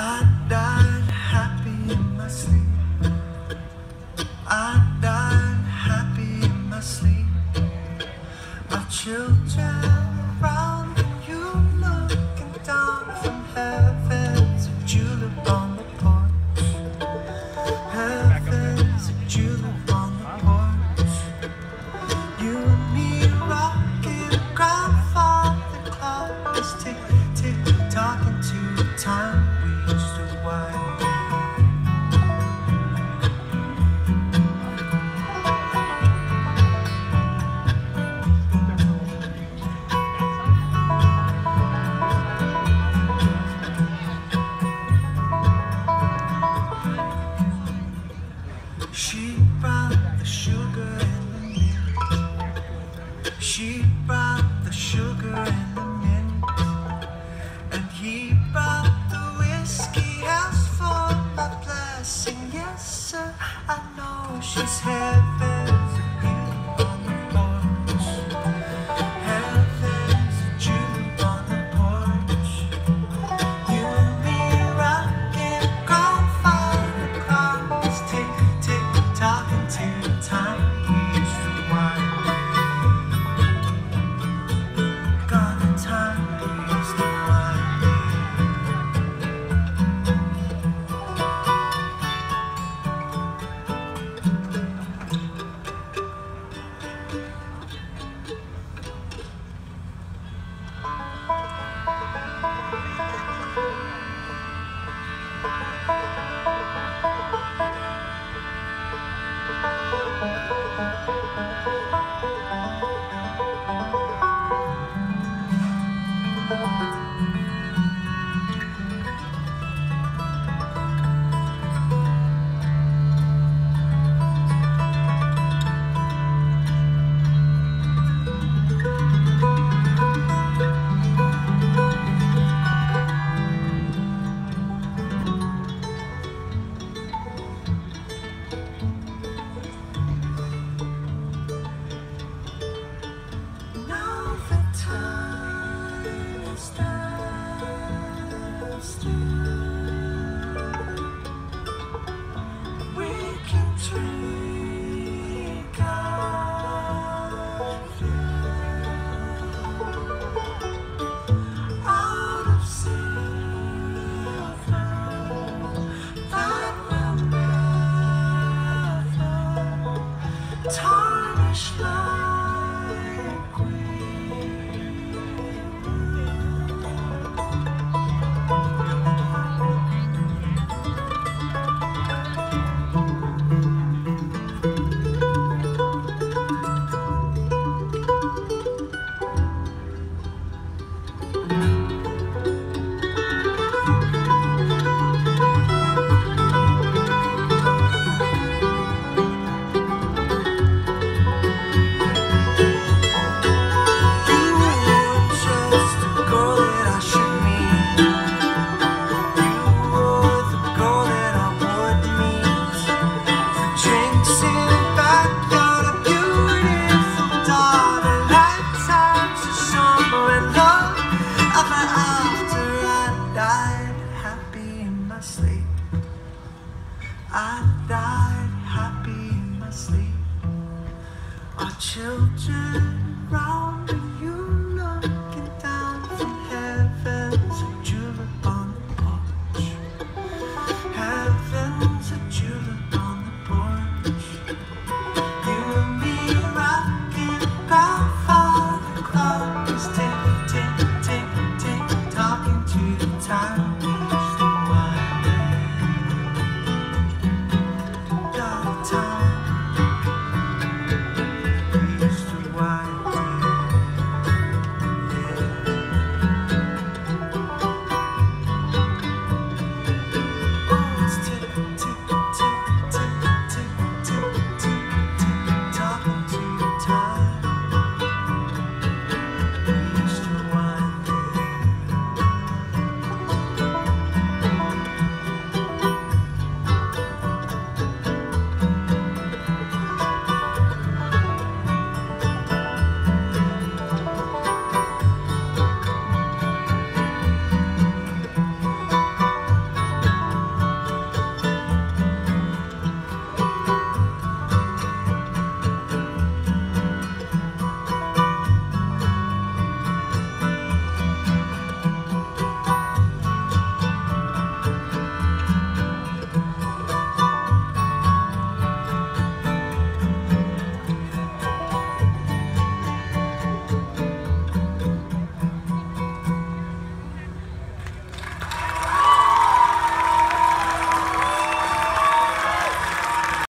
I died happy in my sleep. I died happy in my sleep. Our children around you looking down from heavens a julep on the porch. Heavens on the porch. You and me rocking grandfather clock is talking to time She brought the sugar and the mint. She brought the sugar and the mint. And he brought the whiskey house for my blessing. Yes, sir, I know she's heaven's time died happy in my sleep. Our children round and